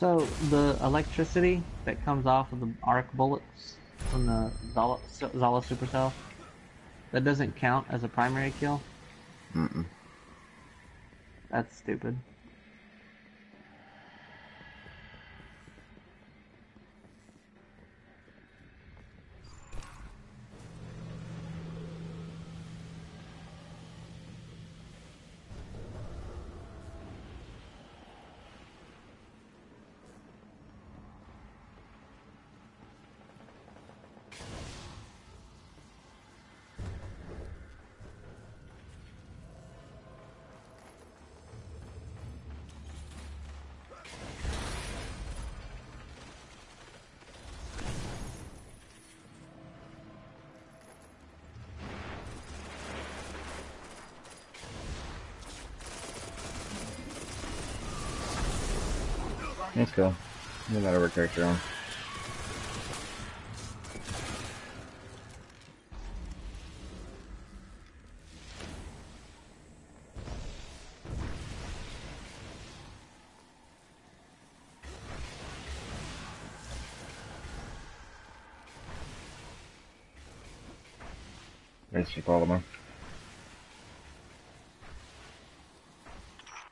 So the electricity that comes off of the arc bullets from the Zhalo, Zhalo supercell, that doesn't count as a primary kill? Mm-mm. That's stupid. Let's go. What character on. Thanks for calling me.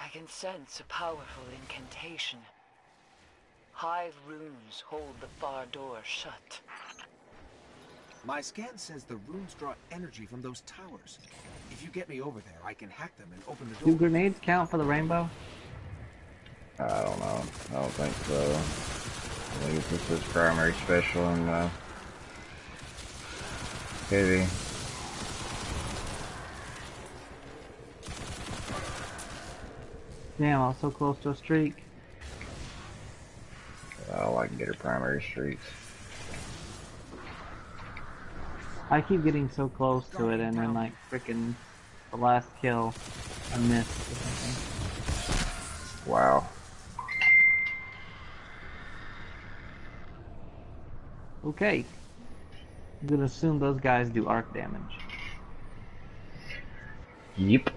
I can sense a powerful incantation. Hive runes hold the far door shut. My scan says the runes draw energy from those towers. If you get me over there, I can hack them and open the door. Do grenades count for the rainbow? I don't know. I don't think so. I think this is primary special and uh, heavy. Damn, I was so close to a streak. All I can get her primary streaks. I keep getting so close to it and then like freaking the last kill I missed or something. Wow. Okay. I'm gonna assume those guys do arc damage. Yep.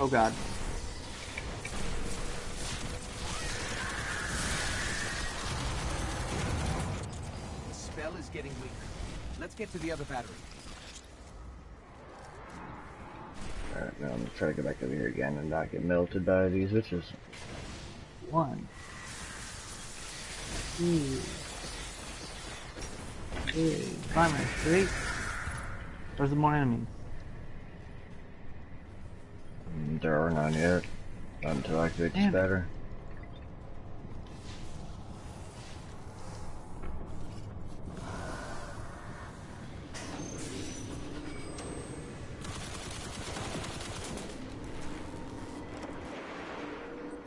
Oh god. The spell is getting weaker. Let's get to the other battery. Alright, now I'm gonna try to go back over here again and not get melted by these witches. One. Two. Three. Primary streak. Where's the more enemies? There are none yet. Not until I fix Damn it. better.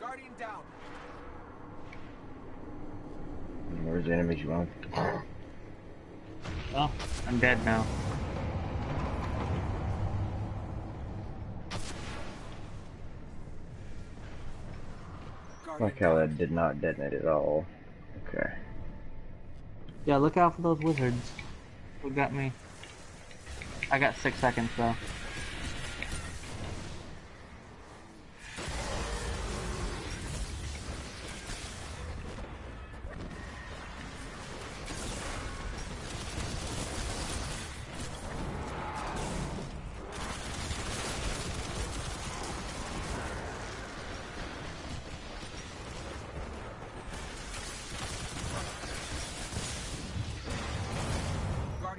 Guardian down. Where's the enemies you want? Oh, I'm dead now. Like how that did not detonate at all. Okay. Yeah, look out for those wizards. Who got me? I got six seconds though.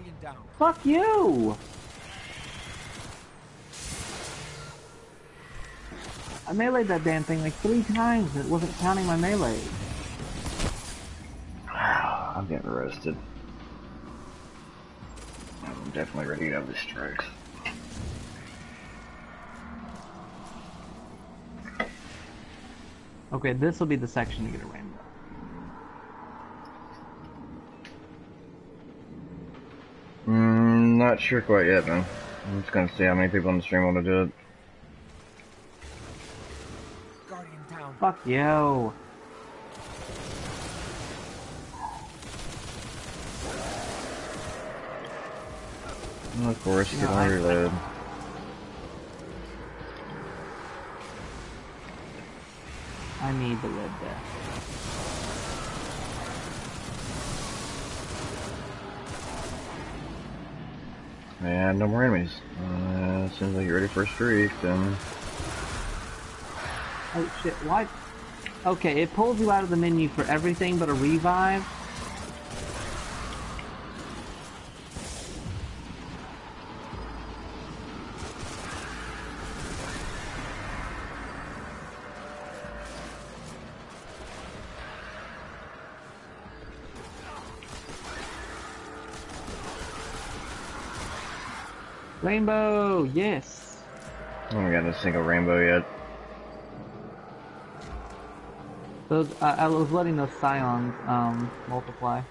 Guardian down. Fuck you! I meleeed that damn thing like three times. And it wasn't counting my melee. I'm getting roasted. I'm definitely ready to have the strikes. Okay, this will be the section to get a rainbow. Mm, not sure quite yet, man. I'm just gonna see how many people on the stream want to do it. Guardian down. Fuck yo. Oh, of course, you No, can I- only reload. I need the red death. And no more enemies. Uh, seems like you're ready for a streak, then. Oh shit, why? Okay, it pulls you out of the menu for everything but a revive. Rainbow, yes. I haven't gotten a single rainbow yet. Those, I, I was letting those scions um, multiply.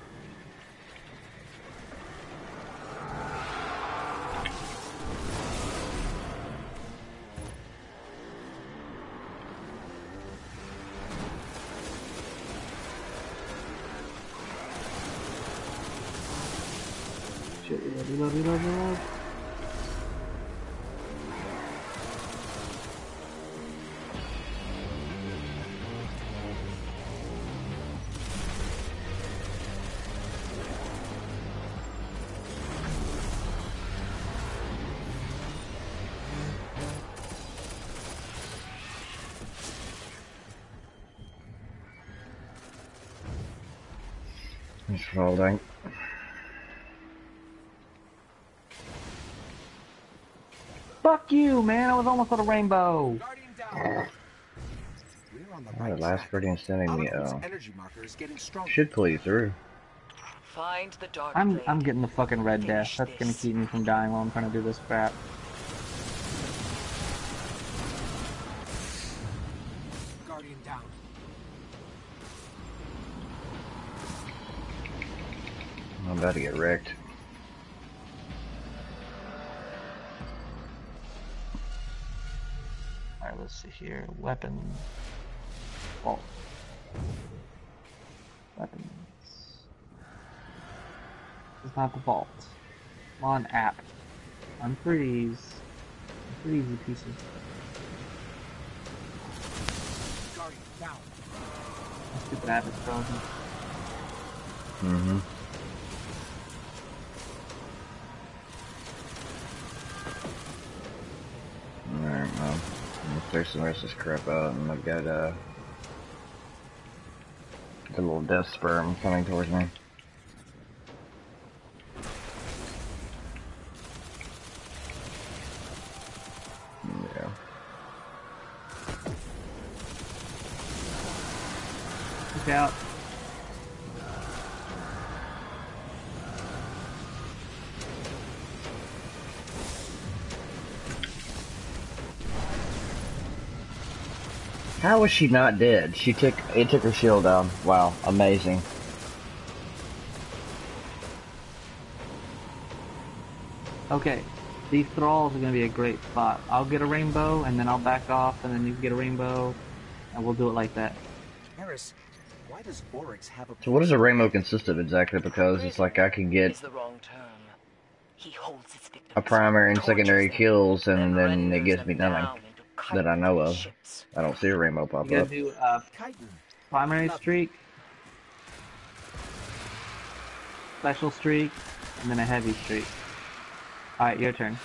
Shit, reload, reload, reload, reload. It's folding. Fuck you, man! I was almost at a rainbow. Guardian down. The right the last. Guardian standing me. Oh. energy marker is getting stronger. Should pull you through. Find the dark I'm. I'm getting the fucking red death. Finish That's gonna keep me from dying while I'm trying to do this crap. Guardian down. I'm about to get wrecked. Alright, let's see here. Weapons. Vault. Weapons. It's not the vault. Come on, app. Unfreeze. Unfreeze, you pieces. Guardian down. My stupid app is frozen. Mm-hmm. Clear some rest of this crap out, and I've got, uh, the little death sperm coming towards me. Yeah. Look out. How was she not dead? She took, it took her shield down. Wow, amazing. Okay. These thralls are gonna be a great spot. I'll get a rainbow, and then I'll back off, and then you can get a rainbow, and we'll do it like that. Harris, why does Oryx have a So what does a rainbow consist of exactly? Because it's like I can get the wrong term. He holds his a primary and secondary kills, and then it renders gives me nothing down into that I know of. I don't see a rainbow You pop gotta up. do uh, primary streak, special streak, and then a heavy streak. Alright, your turn.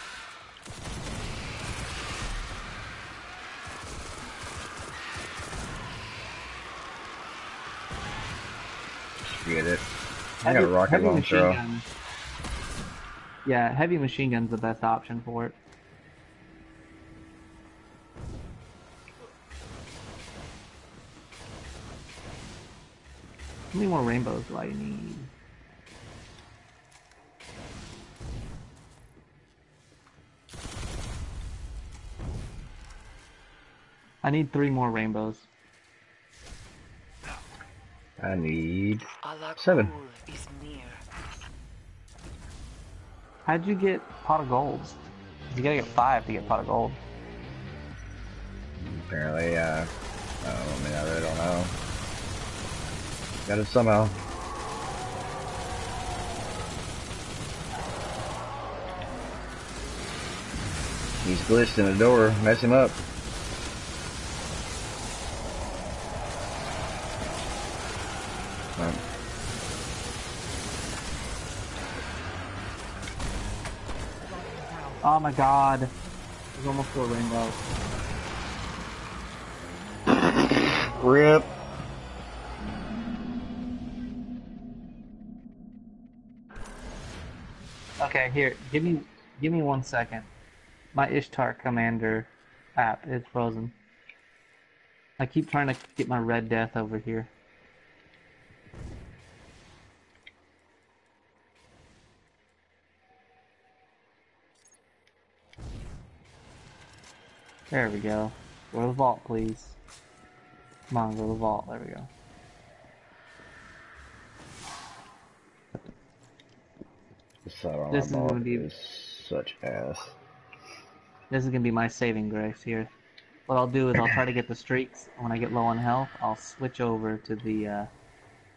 Forget it. I got a rocket launcher. Yeah, heavy machine gun's the best option for it. How many more rainbows do I need? I need three more rainbows. I need Alak-Hul Seven. How'd you get pot of gold? You gotta get five to get pot of gold. apparently. Uh, I mean, I really don't know. Got it somehow. He's glitched in the door. Mess him up. Oh my god. There's almost a rainbow. Rip. Okay, here, give me give me one second. My Ishtar Commander app is frozen. I keep trying to get my Red Death over here. There we go. Go to the vault, please. Come on, go to the vault. There we go. The saddle This is gonna be- is such ass. This is gonna be my saving grace here. What I'll do is I'll try to get the streaks. When I get low on health, I'll switch over to the uh,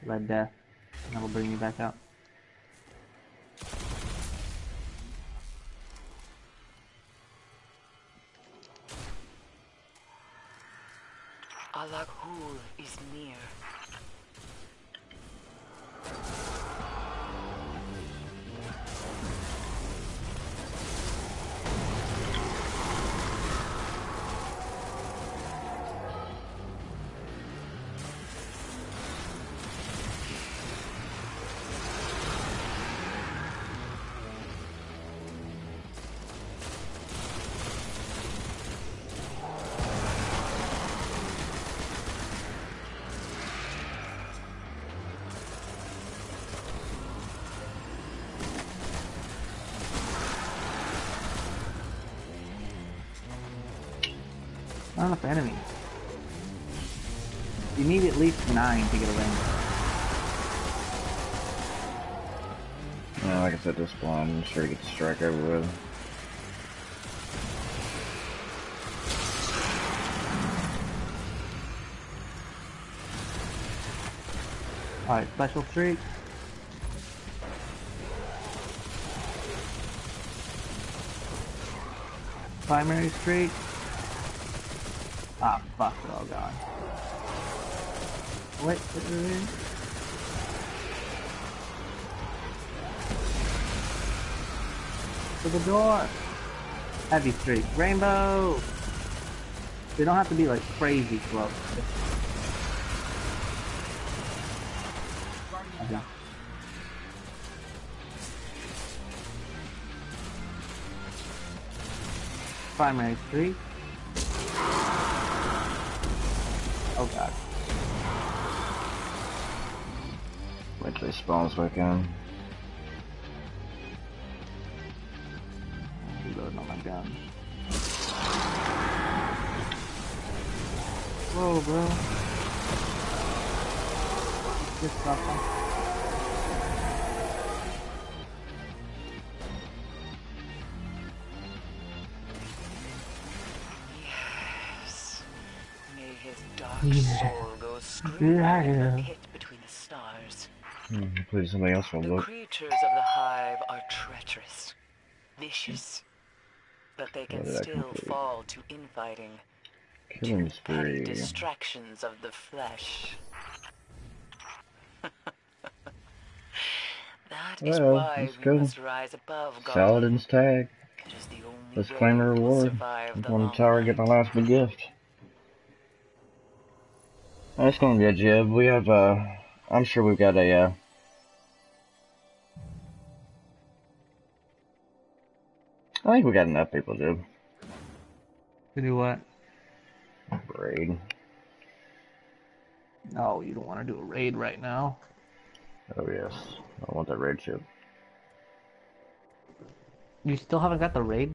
Red Death, and that'll bring me back up. Alak-Hul is near. Enough enemies. You need at least nine to get a ring. Yeah, like I said, this one, I'm sure he gets a strike over with. Alright, special streak. Primary streak. Ah, fuck, they're all gone. Wait. To the door! Heavy streak. Rainbow! They don't have to be like crazy close. Okay. Primary streak. Oh god. Wait till he spawns back in. Reloading my gun. Whoa, bro. Hmm, hopefully somebody else will The look. creatures of the hive are treacherous, vicious, but they can What did I still fall to infighting, Killing to petty distractions of the flesh. that is Well, why let's we go. must rise above God. Saladin's tag. Is the Let's claim the reward. I'm the going to tower get my last big gift. That's going to be a jib. We have, uh, I'm sure we've got a, uh, I think we got enough people, Jib. To do what? Raid. No, you don't want to do a raid right now. Oh, yes. I want that raid ship. You still haven't got the raid